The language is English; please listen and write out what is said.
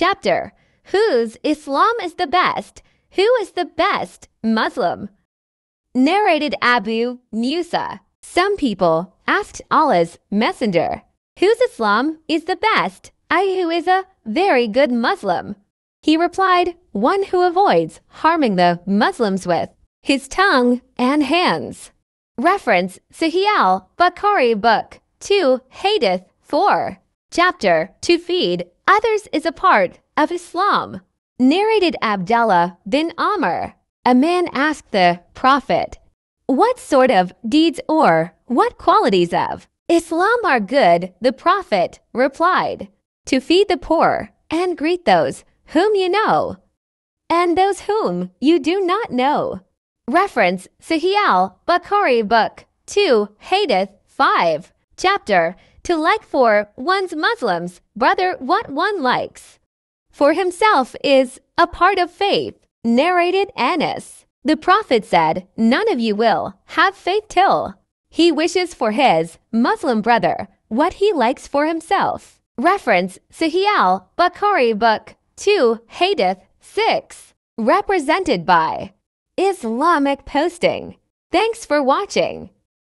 Chapter Whose Islam is the best? Who is the best Muslim? Narrated Abu Musa. Some people asked Allah's Messenger, Whose Islam is the best? I who is a very good Muslim. He replied, One who avoids harming the Muslims with his tongue and hands. Reference Sahih al Bukhari Book 2 Hadith 4. Chapter To feed others is a part of Islam. Narrated Abdullah bin Amr. A man asked the Prophet, What sort of deeds or what qualities of Islam are good? The Prophet replied, To feed the poor and greet those whom you know and those whom you do not know. Reference Sahih al Bukhari Book 2 Hadith 5. Chapter To like for one's Muslims brother what one likes. For himself is a part of faith. Narrated Anas. The Prophet said, None of you will have faith till he wishes for his Muslim brother what he likes for himself. Reference Sahih al Bukhari Book 2 Hadith 6. Represented by Islamic Posting. Thanks for watching.